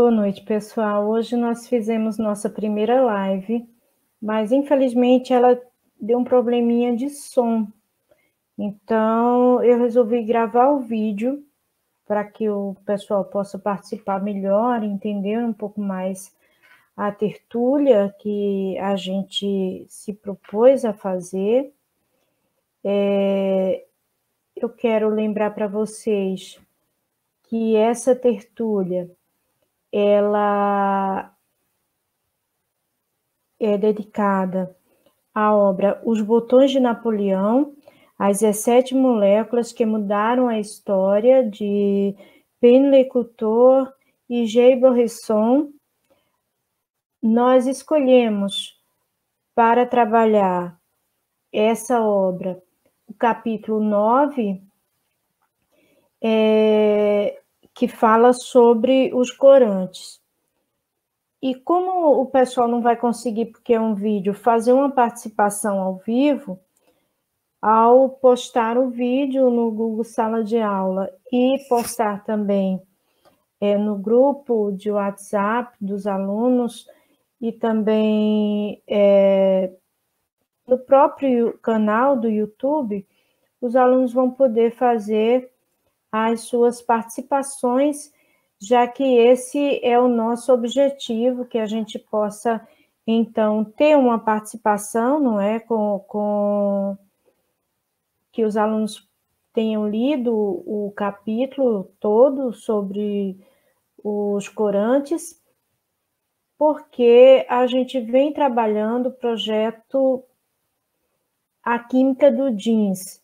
Boa noite, pessoal. Hoje nós fizemos nossa primeira live, mas infelizmente ela deu um probleminha de som. Então eu resolvi gravar o vídeo para que o pessoal possa participar melhor, entender um pouco mais a tertúlia que a gente se propôs a fazer. É, eu quero lembrar para vocês que essa tertúlia ela é dedicada à obra Os Botões de Napoleão, as 17 moléculas que mudaram a história de Penley Couture e J. Borrisson. Nós escolhemos para trabalhar essa obra o capítulo 9, é, que fala sobre os corantes. E como o pessoal não vai conseguir, porque é um vídeo, fazer uma participação ao vivo, ao postar o vídeo no Google Sala de Aula e postar também é, no grupo de WhatsApp dos alunos e também é, no próprio canal do YouTube, os alunos vão poder fazer as suas participações, já que esse é o nosso objetivo, que a gente possa, então, ter uma participação, não é? Com, com que os alunos tenham lido o capítulo todo sobre os corantes, porque a gente vem trabalhando o projeto A Química do Jeans,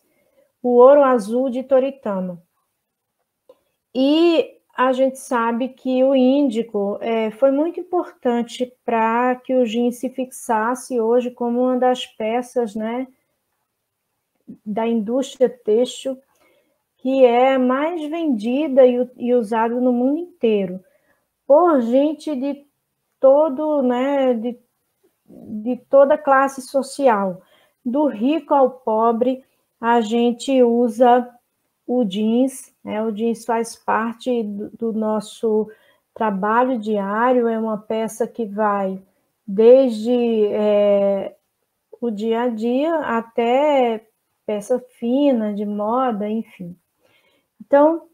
o ouro azul de Toritano. E a gente sabe que o índico é, foi muito importante para que o jeans se fixasse hoje como uma das peças né, da indústria têxtil que é mais vendida e, e usada no mundo inteiro. Por gente de todo, né, de, de toda classe social, do rico ao pobre, a gente usa o jeans, né? o jeans faz parte do, do nosso trabalho diário, é uma peça que vai desde é, o dia a dia até peça fina, de moda, enfim. Então,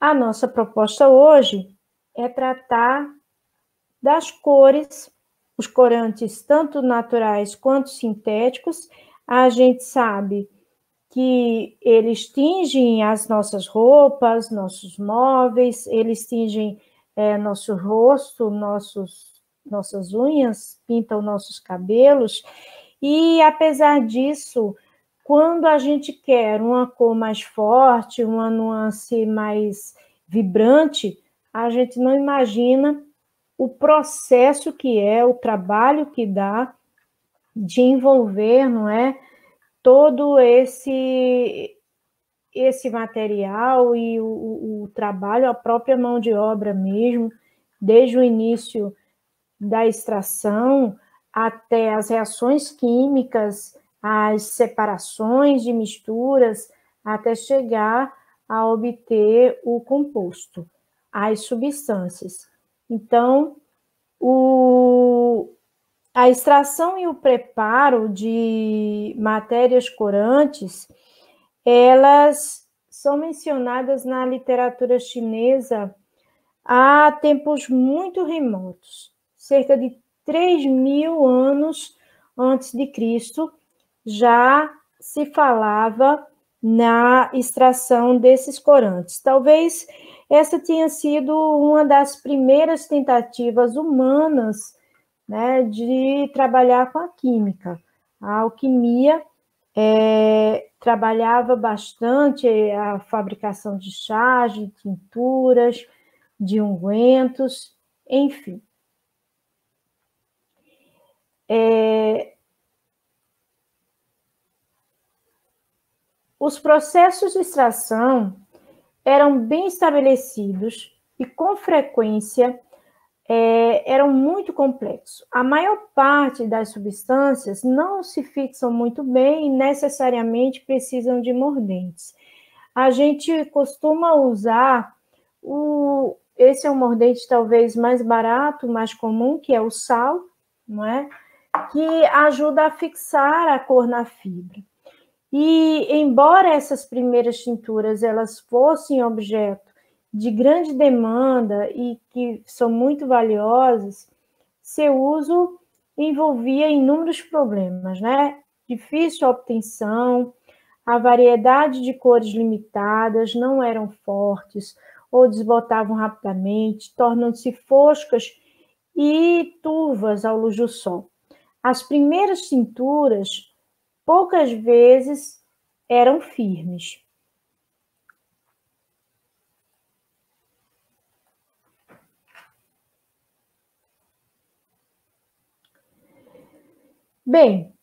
a nossa proposta hoje é tratar das cores, os corantes, tanto naturais quanto sintéticos. A gente sabe que eles tingem as nossas roupas, nossos móveis, eles tingem é, nosso rosto, nossos, nossas unhas, pintam nossos cabelos, e apesar disso, quando a gente quer uma cor mais forte, uma nuance mais vibrante, a gente não imagina o processo que é, o trabalho que dá de envolver, não é? Todo esse esse material e o, o, trabalho, a própria mão de obra mesmo, desde o início da extração até as reações químicas, as separações de misturas, até chegar a obter o composto, as substâncias. Então, o, a extração e o preparo de matérias corantes, elas são mencionadas na literatura chinesa há tempos muito remotos, cerca de 3 mil anos antes de Cristo, já se falava na extração desses corantes. Talvez essa tenha sido uma das primeiras tentativas humanas né, de trabalhar com a química. A alquimia é, trabalhava bastante a fabricação de chás, de tinturas, de ungüentos, enfim. É, os processos de extração eram bem estabelecidos e, com frequência, é, eram muito complexos. A maior parte das substâncias não se fixam muito bem e necessariamente precisam de mordentes. A gente costuma usar o, esse é um mordente talvez mais barato, mais comum, que é o sal, não é? Que ajuda a fixar a cor na fibra. E embora essas primeiras tinturas elas fossem objeto de grande demanda e que são muito valiosas, seu uso envolvia inúmeros problemas, né? Difícil obtenção, a variedade de cores limitadas não eram fortes ou desbotavam rapidamente, tornando-se foscas e turvas ao luz do sol. As primeiras cinturas, poucas vezes, eram firmes. Bem,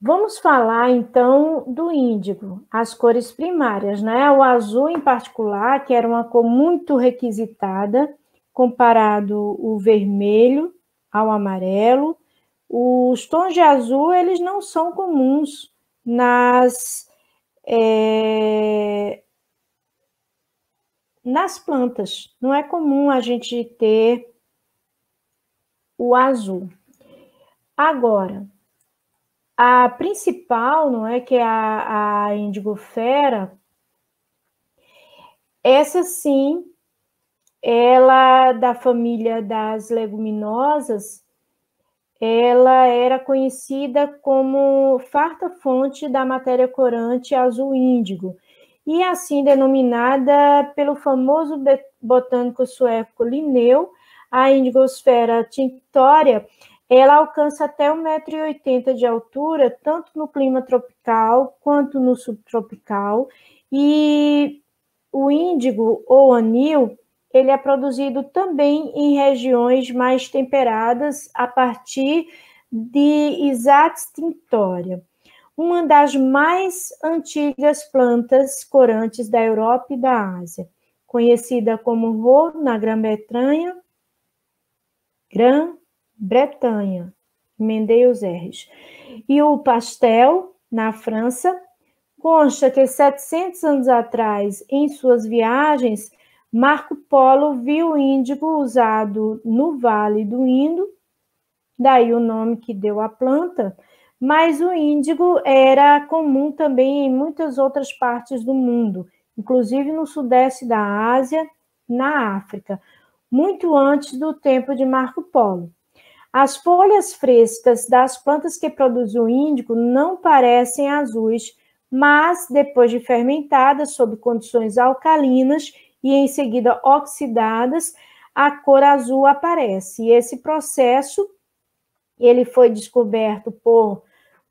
Vamos falar então do índigo, as cores primárias, né? O azul em particular, que era uma cor muito requisitada, comparado o vermelho ao amarelo. Os tons de azul, eles não são comuns nas é, nas plantas. Não é comum a gente ter o azul. Agora, a principal, não é, que é a, a indigofera, essa sim, ela da família das leguminosas, ela era conhecida como farta fonte da matéria corante azul índigo, e assim denominada pelo famoso botânico sueco Linneu, a indigosfera tinctória ela alcança até 1,80m de altura, tanto no clima tropical quanto no subtropical, e o índigo ou anil, ele é produzido também em regiões mais temperadas a partir de Isatis tinctoria, uma das mais antigas plantas corantes da Europa e da Ásia, conhecida como Ro na Grã-Bretanha, Grã Bretanha, Mendeus R's. E o pastel, na França, consta que 700 anos atrás, em suas viagens, Marco Polo viu o índigo usado no Vale do Indo, daí o nome que deu à planta, mas o índigo era comum também em muitas outras partes do mundo, inclusive no sudeste da Ásia, na África, muito antes do tempo de Marco Polo. As folhas frescas das plantas que produzem o índico não parecem azuis, mas depois de fermentadas sob condições alcalinas e em seguida oxidadas, a cor azul aparece. E esse processo ele foi descoberto por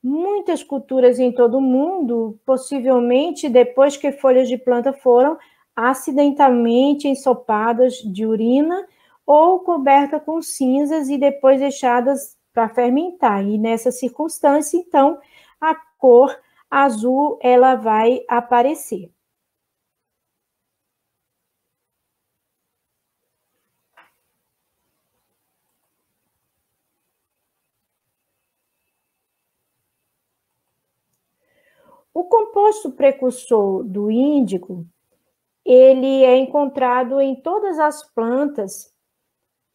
muitas culturas em todo o mundo, possivelmente depois que folhas de planta foram acidentalmente ensopadas de urina ou coberta com cinzas e depois deixadas para fermentar. E nessa circunstância, então, a cor azul ela vai aparecer. O composto precursor do índigo, ele é encontrado em todas as plantas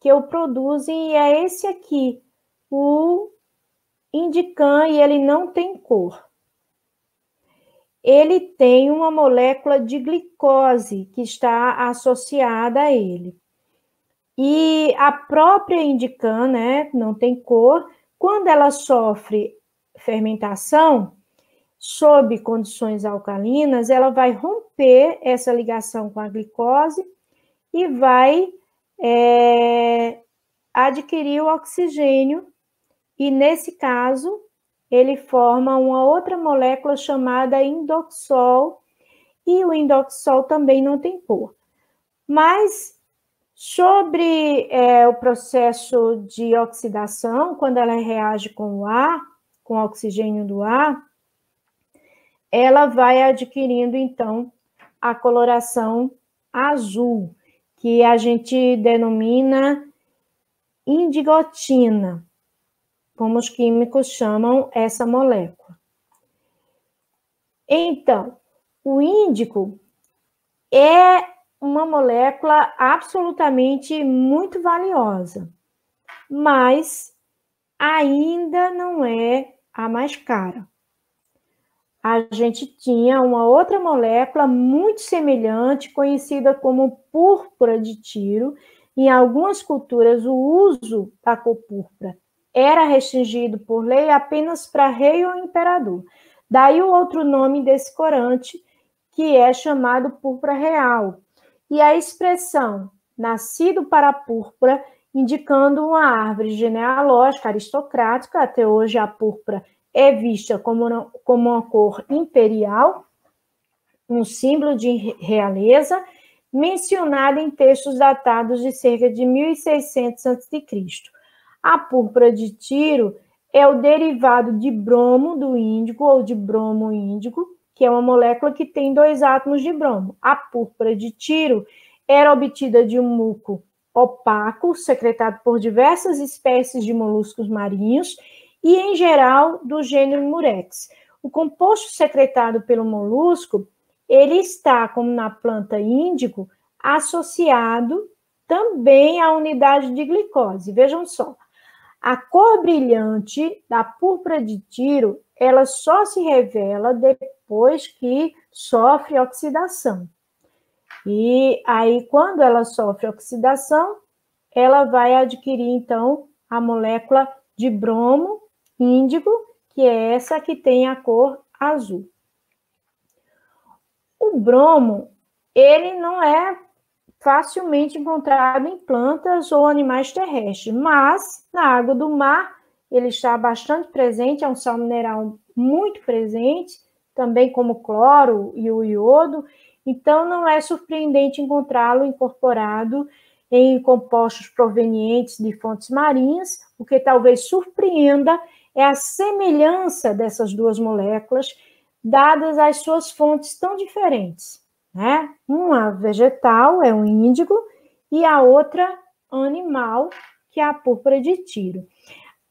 que eu produzo e é esse aqui, o Indican, e ele não tem cor. Ele tem uma molécula de glicose que está associada a ele. E a própria Indican, né, não tem cor, quando ela sofre fermentação, sob condições alcalinas, ela vai romper essa ligação com a glicose e vai é, adquirir o oxigênio, e nesse caso, ele forma uma outra molécula chamada indoxol, e o indoxol também não tem cor. Mas sobre é, o processo de oxidação, quando ela reage com o ar, com o oxigênio do ar, ela vai adquirindo então a coloração azul que a gente denomina indigotina, como os químicos chamam essa molécula. Então, o índico é uma molécula absolutamente muito valiosa, mas ainda não é a mais cara. A gente tinha uma outra molécula muito semelhante, conhecida como púrpura de tiro. Em algumas culturas, o uso da cor púrpura era restringido por lei apenas para rei ou imperador. Daí o outro nome desse corante, que é chamado púrpura real. E a expressão nascido para a púrpura, indicando uma árvore genealógica aristocrática, até hoje a púrpura é vista como, como uma cor imperial, um símbolo de realeza, mencionada em textos datados de cerca de 1600 a.C. A púrpura de Tiro é o derivado de bromo do índigo ou de bromo índigo, que é uma molécula que tem dois átomos de bromo. A púrpura de Tiro era obtida de um muco opaco, secretado por diversas espécies de moluscos marinhos e, em geral, do gênero Murex. O composto secretado pelo molusco, ele está, como na planta índigo, associado também à unidade de glicose. Vejam só, a cor brilhante da púrpura de tiro, ela só se revela depois que sofre oxidação. E aí, quando ela sofre oxidação, ela vai adquirir, então, a molécula de bromo índigo, que é essa que tem a cor azul. O bromo, ele não é facilmente encontrado em plantas ou animais terrestres, mas na água do mar ele está bastante presente, é um sal mineral muito presente, também como cloro e o iodo, então não é surpreendente encontrá-lo incorporado em compostos provenientes de fontes marinhas, o que talvez surpreenda é a semelhança dessas duas moléculas, dadas as suas fontes tão diferentes né? Uma vegetal é o índigo e a outra animal, que é a púrpura de tiro.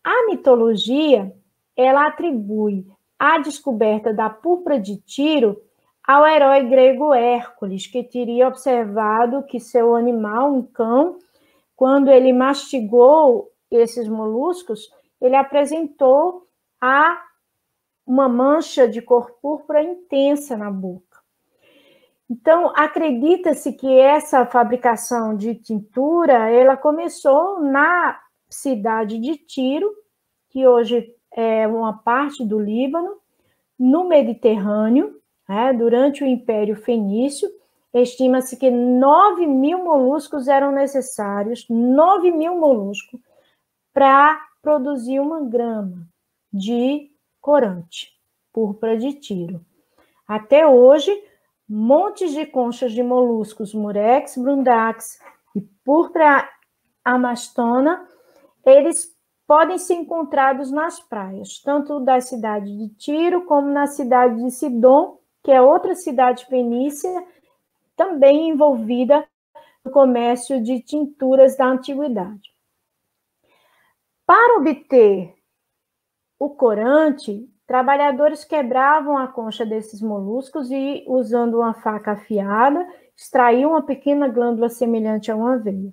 A mitologia, ela atribui a descoberta da púrpura de tiro ao herói grego Hércules, que teria observado que seu animal, um cão, quando ele mastigou esses moluscos, ele apresentou a uma mancha de cor púrpura intensa na boca. Então, acredita-se que essa fabricação de tintura, ela começou na cidade de Tiro, que hoje é uma parte do Líbano, no Mediterrâneo, né, durante o Império Fenício, estima-se que 9 mil moluscos eram necessários, 9 mil moluscos, para produzir uma grama de corante, púrpura de tiro. Até hoje, montes de conchas de moluscos murex, brundax e púrpura amastona, eles podem ser encontrados nas praias, tanto da cidade de Tiro como na cidade de Sidon, que é outra cidade fenícia, também envolvida no comércio de tinturas da antiguidade. Para obter o corante, Trabalhadores quebravam a concha desses moluscos e, usando uma faca afiada, extraíam uma pequena glândula semelhante a uma veia.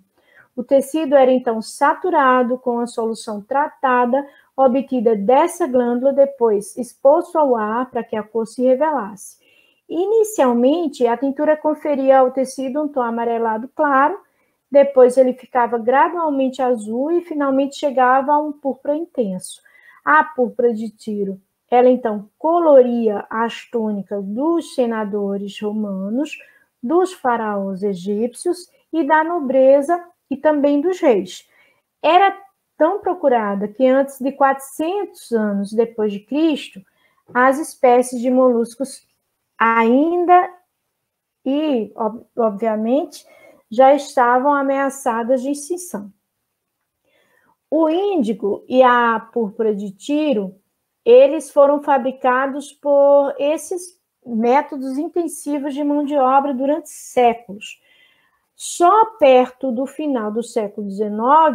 O tecido era então saturado com a solução tratada, obtida dessa glândula, depois exposto ao ar para que a cor se revelasse. Inicialmente, a tintura conferia ao tecido um tom amarelado claro, depois ele ficava gradualmente azul e finalmente chegava a um púrpura intenso. A púrpura de tiro ela então coloria as túnicas dos senadores romanos, dos faraós egípcios e da nobreza e também dos reis. Era tão procurada que antes de 400 anos depois de Cristo, as espécies de moluscos ainda e, obviamente, já estavam ameaçadas de extinção. O índigo e a púrpura de tiro eles foram fabricados por esses métodos intensivos de mão de obra durante séculos. Só perto do final do século XIX,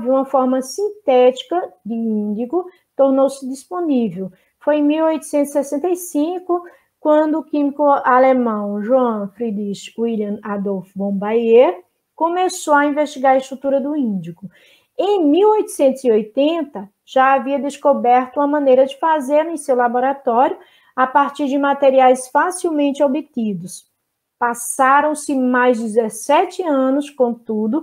uma forma sintética de índigo tornou-se disponível. Foi em 1865, quando o químico alemão Johann Friedrich William Adolf von Baeyer começou a investigar a estrutura do índico. Em 1880, já havia descoberto uma maneira de fazer em seu laboratório a partir de materiais facilmente obtidos. Passaram-se mais 17 anos, contudo,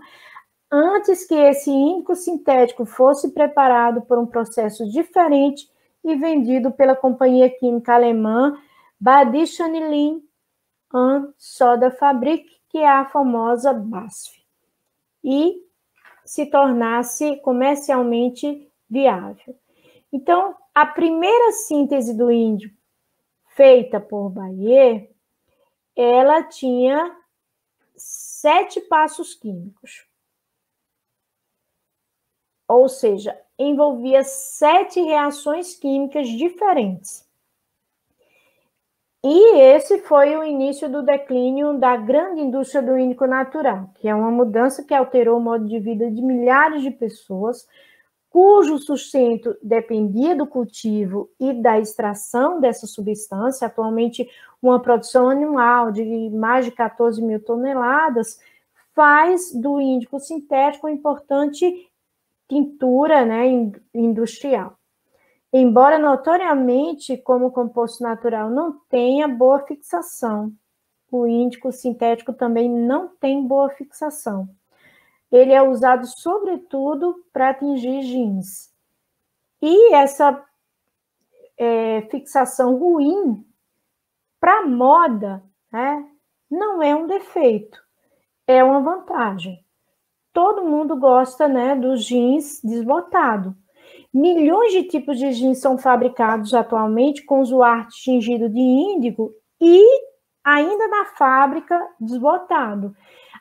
antes que esse índico sintético fosse preparado por um processo diferente e vendido pela companhia química alemã Badische und Soda Fabrik, que é a famosa BASF, e se tornasse comercialmente viável. Então, a primeira síntese do índio feita por Bayer, ela tinha sete passos químicos. Ou seja, envolvia sete reações químicas diferentes. E esse foi o início do declínio da grande indústria do índico natural, que é uma mudança que alterou o modo de vida de milhares de pessoas, cujo sustento dependia do cultivo e da extração dessa substância. Atualmente, uma produção anual de mais de 14 mil toneladas faz do índico sintético uma importante tintura né, industrial. Embora notoriamente, como composto natural, não tenha boa fixação, o índico sintético também não tem boa fixação. Ele é usado sobretudo para atingir jeans. E essa é, fixação ruim para moda né, não é um defeito, é uma vantagem. Todo mundo gosta né, dos jeans desbotado. Milhões de tipos de jeans são fabricados atualmente com zoarte tingido de índigo e ainda na fábrica desbotado.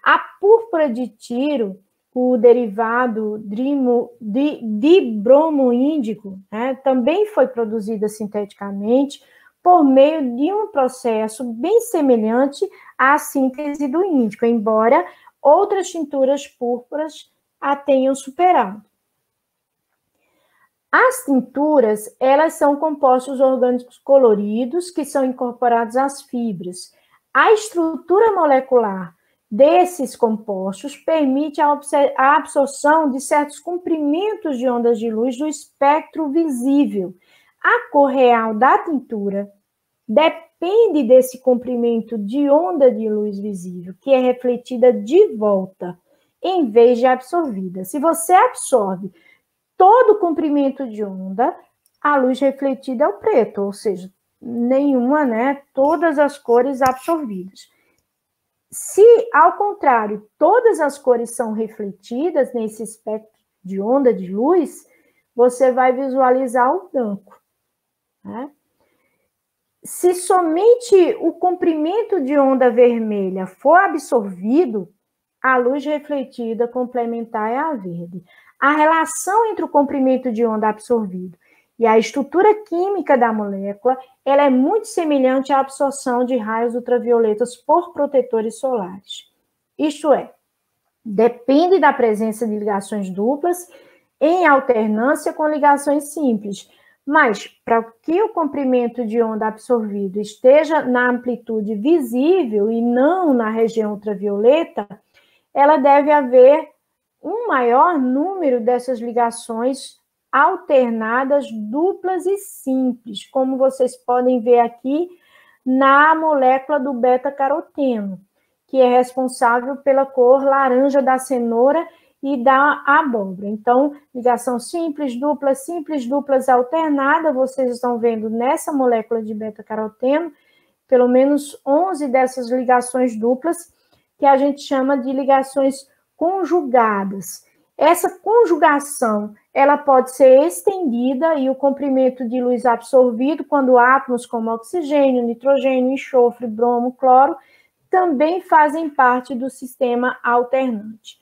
A púrpura de tiro, o derivado drimo, de, de bromo índico, né, também foi produzida sinteticamente por meio de um processo bem semelhante à síntese do índico, embora outras tinturas púrpuras a tenham superado. As tinturas, elas são compostos orgânicos coloridos que são incorporados às fibras. A estrutura molecular desses compostos permite a absorção de certos comprimentos de ondas de luz do espectro visível. A cor real da tintura depende desse comprimento de onda de luz visível, que é refletida de volta, em vez de absorvida. Se você absorve todo comprimento de onda, a luz refletida é o preto, ou seja, nenhuma, né? Todas as cores absorvidas. Se, ao contrário, todas as cores são refletidas nesse espectro de onda de luz, você vai visualizar o branco. Né? Se somente o comprimento de onda vermelha for absorvido, a luz refletida complementar é a verde a relação entre o comprimento de onda absorvido e a estrutura química da molécula, ela é muito semelhante à absorção de raios ultravioletas por protetores solares. Isto é, depende da presença de ligações duplas em alternância com ligações simples. Mas, para que o comprimento de onda absorvido esteja na amplitude visível e não na região ultravioleta, ela deve haver um maior número dessas ligações alternadas, duplas e simples, como vocês podem ver aqui na molécula do beta-caroteno, que é responsável pela cor laranja da cenoura e da abóbora. Então, ligação simples, dupla, simples, duplas alternada, vocês estão vendo nessa molécula de beta-caroteno, pelo menos 11 dessas ligações duplas, que a gente chama de ligações conjugadas. Essa conjugação, ela pode ser estendida e o comprimento de luz absorvido quando átomos como oxigênio, nitrogênio, enxofre, bromo, cloro também fazem parte do sistema alternante.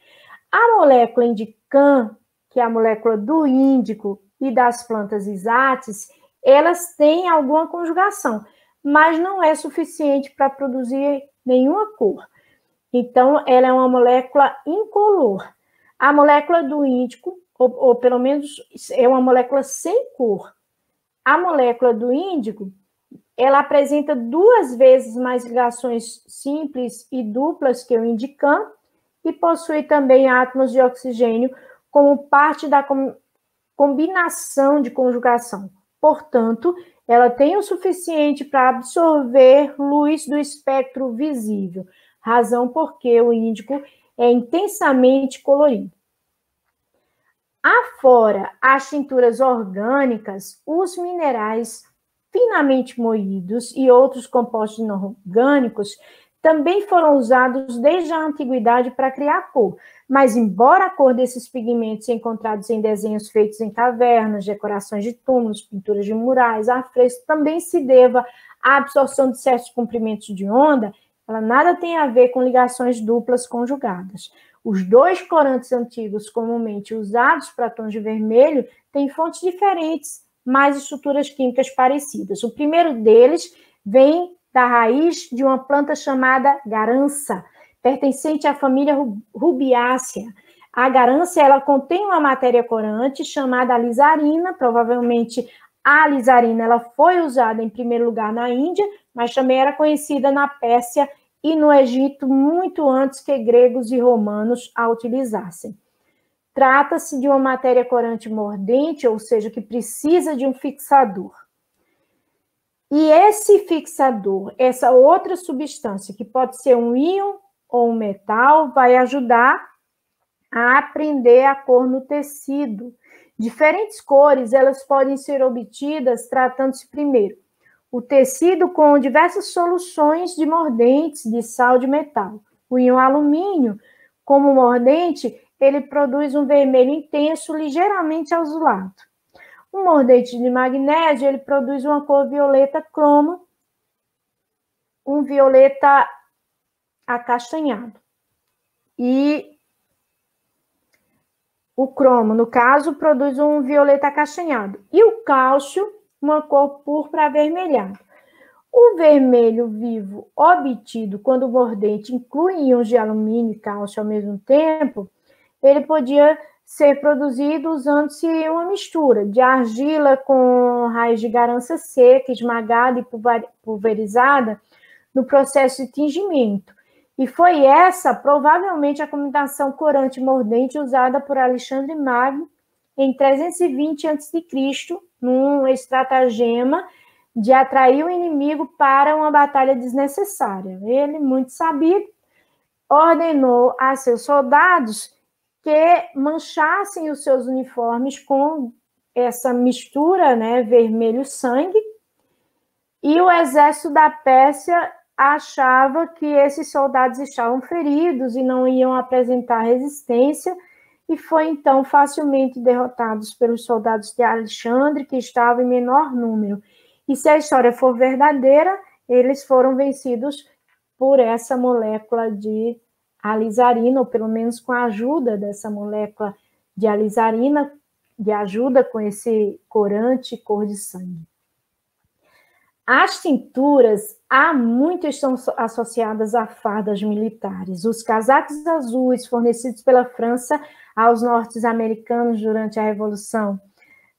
A molécula indican, que é a molécula do índico e das plantas isates, elas têm alguma conjugação, mas não é suficiente para produzir nenhuma cor. Então, ela é uma molécula incolor. A molécula do índico, ou, ou, pelo menos é uma molécula sem cor. A molécula do índico, ela apresenta duas vezes mais ligações simples e duplas que o indicam e possui também átomos de oxigênio como parte da combinação de conjugação. Portanto, ela tem o suficiente para absorver luz do espectro visível, razão porque o índico é intensamente colorido. Afora as tinturas orgânicas, os minerais finamente moídos e outros compostos inorgânicos também foram usados desde a antiguidade para criar cor. Mas, embora a cor desses pigmentos encontrados em desenhos feitos em cavernas, decorações de túmulos, pinturas de murais, afrescos, também se deva à absorção de certos comprimentos de onda, ela nada tem a ver com ligações duplas conjugadas. Os dois corantes antigos comumente usados para tons de vermelho têm fontes diferentes, mas estruturas químicas parecidas. O primeiro deles vem da raiz de uma planta chamada garança, pertencente à família rubiácea. A garança ela contém uma matéria corante chamada alizarina, provavelmente a alizarina ela foi usada em primeiro lugar na Índia, mas também era conhecida na Pérsia e no Egito muito antes que gregos e romanos a utilizassem. Trata-se de uma matéria corante mordente, ou seja, que precisa de um fixador. E esse fixador, essa outra substância, que pode ser um íon ou um metal, vai ajudar a aprender a cor no tecido. Diferentes cores, elas podem ser obtidas tratando-se primeiro o tecido com diversas soluções de mordentes de sal de metal. O íon alumínio, como mordente, ele produz um vermelho intenso, ligeiramente azulado. O mordente de magnésio, ele produz uma cor violeta cromo, um violeta acastanhado. E o cromo, no caso, produz um violeta acastanhado. E o cálcio, uma cor púrpura avermelhada. O vermelho vivo obtido quando o mordente inclui íons de alumínio e cálcio ao mesmo tempo ele podia ser produzido usando-se uma mistura de argila com raiz de garança seca, esmagada e pulverizada no processo de tingimento. E foi essa, provavelmente, a combinação corante-mordente usada por Alexandre Magno em 320 a.C., num estratagema de atrair o inimigo para uma batalha desnecessária. Ele, muito sabido, ordenou a seus soldados que manchassem os seus uniformes com essa mistura, né, vermelho-sangue, e o exército da Pérsia achava que esses soldados estavam feridos e não iam apresentar resistência, e foi então facilmente derrotados pelos soldados de Alexandre, que estavam em menor número. E se a história for verdadeira, eles foram vencidos por essa molécula de alizarina, ou pelo menos com a ajuda dessa molécula de alizarina, de ajuda com esse corante cor de sangue. As tinturas há muito estão associadas a fardas militares. Os casacos azuis fornecidos pela França aos norte-americanos durante a Revolução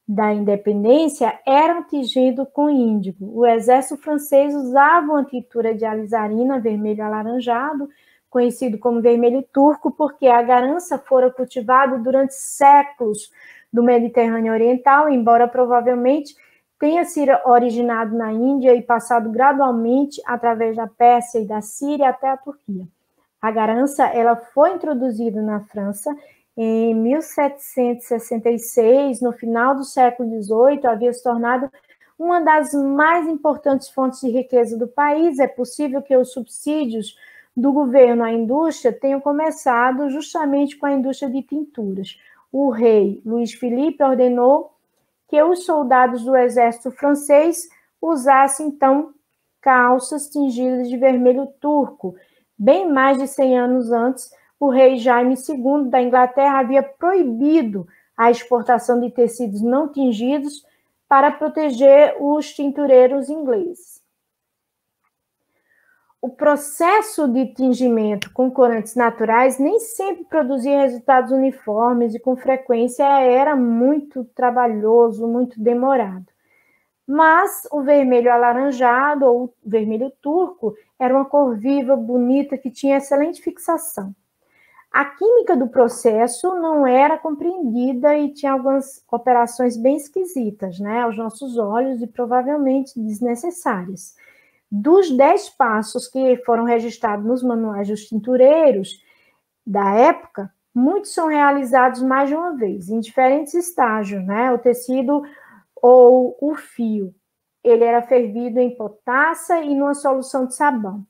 da Independência eram tingidos com índigo. O exército francês usava uma tintura de alizarina vermelho alaranjado conhecido como vermelho turco, porque a garança fora cultivada durante séculos no Mediterrâneo Oriental, embora provavelmente tenha sido originado na Índia e passado gradualmente através da Pérsia e da Síria até a Turquia. A garança ela foi introduzida na França em 1766, no final do século XVIII, havia se tornado uma das mais importantes fontes de riqueza do país. É possível que os subsídios do governo à indústria tenham começado justamente com a indústria de tinturas. O rei Luís Felipe ordenou que os soldados do exército francês usassem então calças tingidas de vermelho turco. Bem mais de 100 anos antes, o rei Jaime II da Inglaterra havia proibido a exportação de tecidos não tingidos para proteger os tintureiros ingleses. O processo de tingimento com corantes naturais nem sempre produzia resultados uniformes e com frequência era muito trabalhoso, muito demorado. Mas o vermelho alaranjado ou vermelho turco era uma cor viva, bonita, que tinha excelente fixação. A química do processo não era compreendida e tinha algumas operações bem esquisitas, né, aos nossos olhos e provavelmente desnecessárias. Dos dez passos que foram registrados nos manuais dos tintureiros da época, muitos são realizados mais de uma vez, em diferentes estágios, né? O tecido ou o fio, ele era fervido em potassa e numa solução de sabão.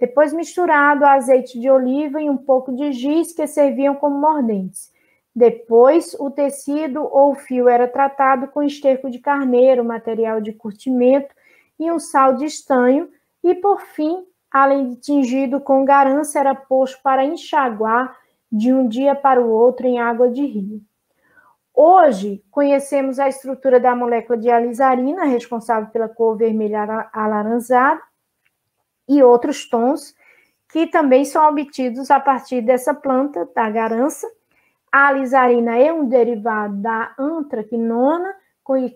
Depois misturado azeite de oliva e um pouco de giz que serviam como mordentes. Depois, o tecido ou fio era tratado com esterco de carneiro, material de curtimento e um sal de estanho, e por fim, além de tingido com garança, era posto para enxaguar de um dia para o outro em água de rio. Hoje, conhecemos a estrutura da molécula de alizarina, responsável pela cor vermelha alaranjada, e outros tons que também são obtidos a partir dessa planta, da garança. A alizarina é um derivado da antraquinona,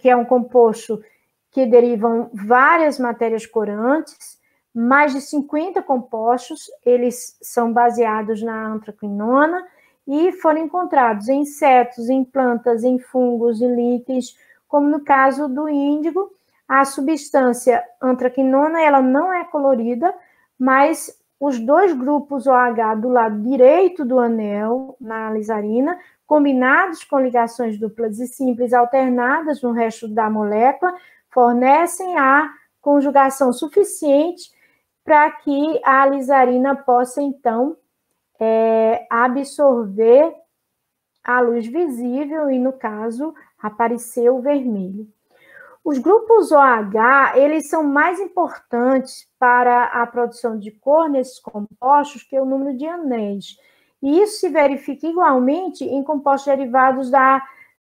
que é um composto que derivam várias matérias corantes, mais de 50 compostos, eles são baseados na antraquinona e foram encontrados em insetos, em plantas, em fungos, em líquens, como no caso do índigo, a substância antraquinona, ela não é colorida, mas os dois grupos OH do lado direito do anel na alizarina, combinados com ligações duplas e simples alternadas no resto da molécula, fornecem a conjugação suficiente para que a alizarina possa, então, é, absorver a luz visível e, no caso, aparecer o vermelho. Os grupos OH, eles são mais importantes para a produção de cor nesses compostos que o número de anéis. E isso se verifica igualmente em compostos derivados da